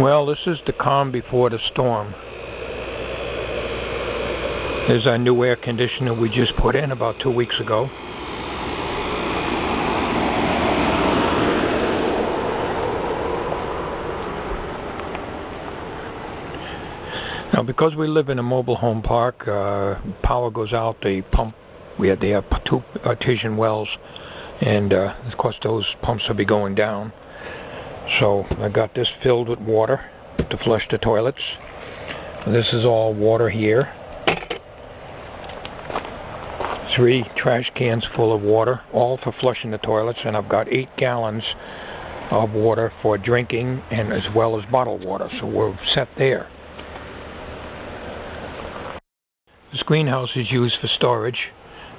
Well, this is the calm before the storm. There's our new air conditioner we just put in about two weeks ago. Now, because we live in a mobile home park, uh, power goes out, the pump, we have, the two artesian wells, and uh, of course those pumps will be going down. So I got this filled with water to flush the toilets. This is all water here. Three trash cans full of water, all for flushing the toilets, and I've got eight gallons of water for drinking and as well as bottled water, so we're set there. This greenhouse is used for storage,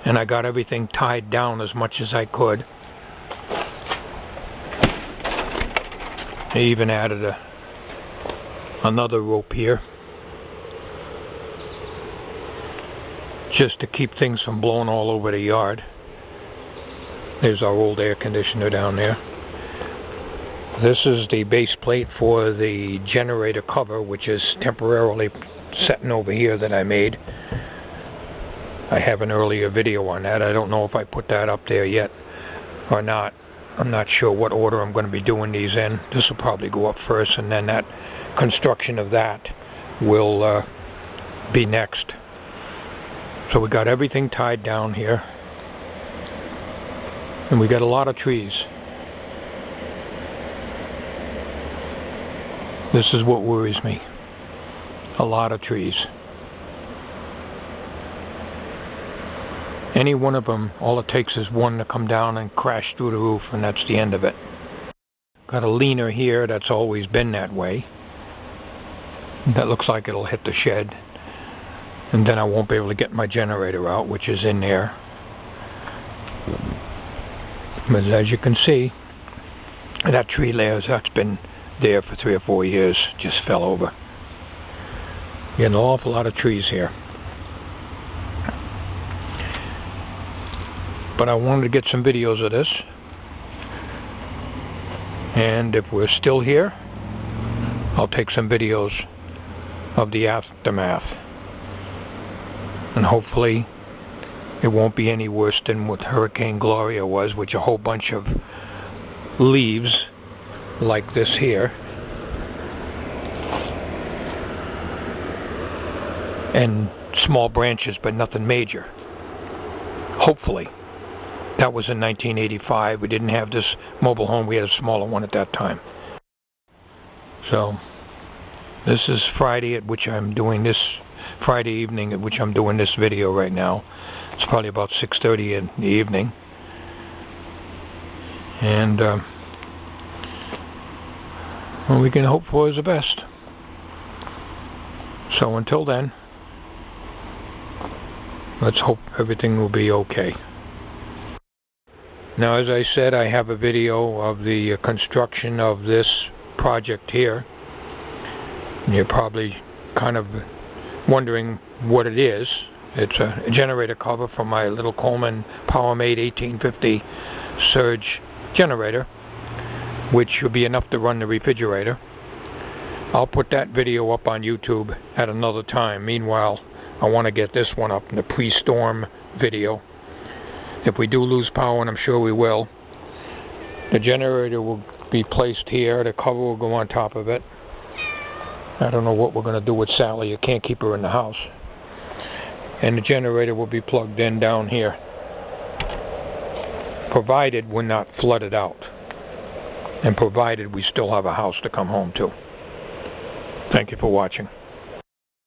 and I got everything tied down as much as I could. I even added a, another rope here just to keep things from blowing all over the yard. There's our old air conditioner down there. This is the base plate for the generator cover which is temporarily setting over here that I made. I have an earlier video on that. I don't know if I put that up there yet or not. I'm not sure what order I'm going to be doing these in. This will probably go up first and then that construction of that will uh, be next. So we got everything tied down here. And we got a lot of trees. This is what worries me. A lot of trees. Any one of them, all it takes is one to come down and crash through the roof and that's the end of it. Got a leaner here that's always been that way. That looks like it'll hit the shed. And then I won't be able to get my generator out, which is in there. But as you can see, that tree layers, that's been there for three or four years, just fell over. Getting an awful lot of trees here. But I wanted to get some videos of this. And if we're still here I'll take some videos of the aftermath. And hopefully it won't be any worse than what Hurricane Gloria was which a whole bunch of leaves like this here. And small branches but nothing major. Hopefully that was in 1985. We didn't have this mobile home. We had a smaller one at that time. So this is Friday at which I'm doing this, Friday evening at which I'm doing this video right now. It's probably about 6.30 in the evening. And uh, what we can hope for is the best. So until then, let's hope everything will be okay. Now as I said I have a video of the construction of this project here. You're probably kind of wondering what it is. It's a generator cover for my little Coleman Powermate 1850 surge generator which will be enough to run the refrigerator. I'll put that video up on YouTube at another time. Meanwhile, I want to get this one up in the pre-storm video if we do lose power, and I'm sure we will, the generator will be placed here. The cover will go on top of it. I don't know what we're going to do with Sally. You can't keep her in the house. And the generator will be plugged in down here. Provided we're not flooded out. And provided we still have a house to come home to. Thank you for watching.